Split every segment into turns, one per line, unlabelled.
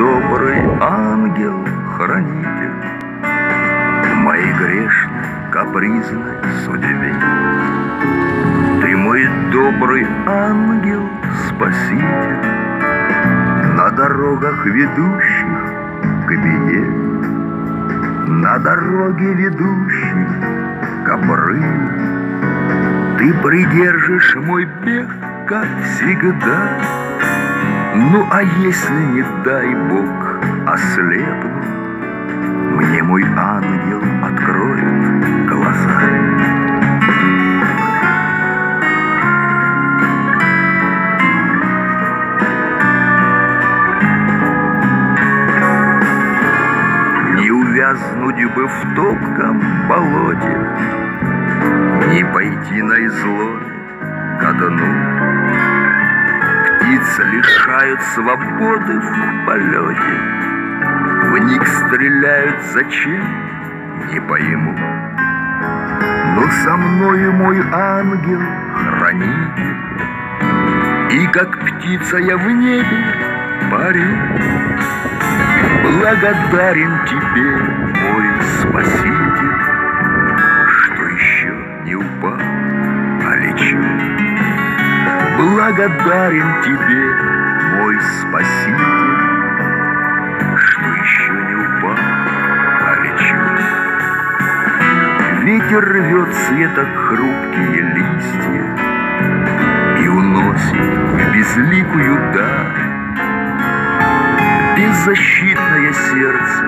добрый ангел-хранитель Моей грешной, капризной судьбе. Ты мой добрый ангел-спаситель На дорогах, ведущих к беде, На дороге, ведущей к обрыву. Ты придержишь мой бег, как всегда, ну а если, не дай Бог, ослепну, Мне мой ангел откроет глаза. Не увязнуть бы в топком болоте, Не пойти на изломе птиц лишают свободы в полете. В них стреляют зачем, не пойму. Но со мною мой ангел хранитель, И как птица я в небе парю. Благодарен тебе, мой спаситель, Благодарен тебе, мой спаситель, Что еще не упал, а лечу. Ветер рвет света хрупкие листья И уносит в безликую даль. Беззащитное сердце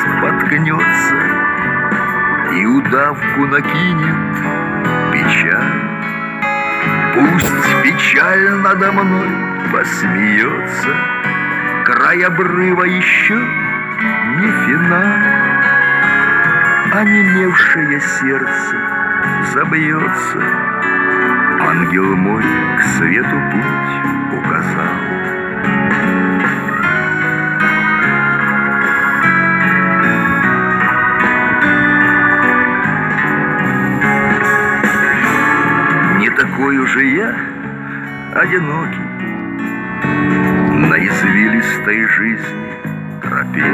споткнется И удавку накинет печаль надо мной посмеется, Край обрыва еще не финал, А немевшее сердце забьется. Ангел мой к свету путь указал. Не такой уже я одинокий На извилистой жизни тропе.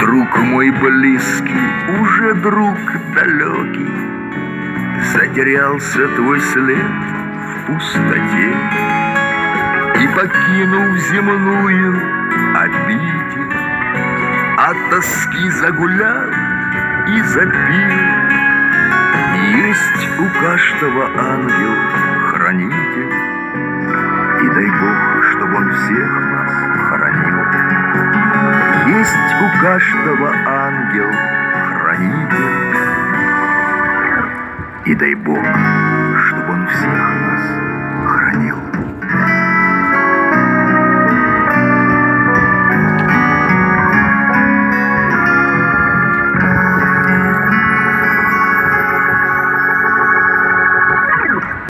Друг мой близкий, уже друг далекий, Затерялся твой след в пустоте И покинув земную обитель, От тоски загулял и запил. Есть у каждого И дай Бог, чтобы он всех нас хранил. Есть у каждого ангел-хранитель, И дай Бог, чтобы он всех нас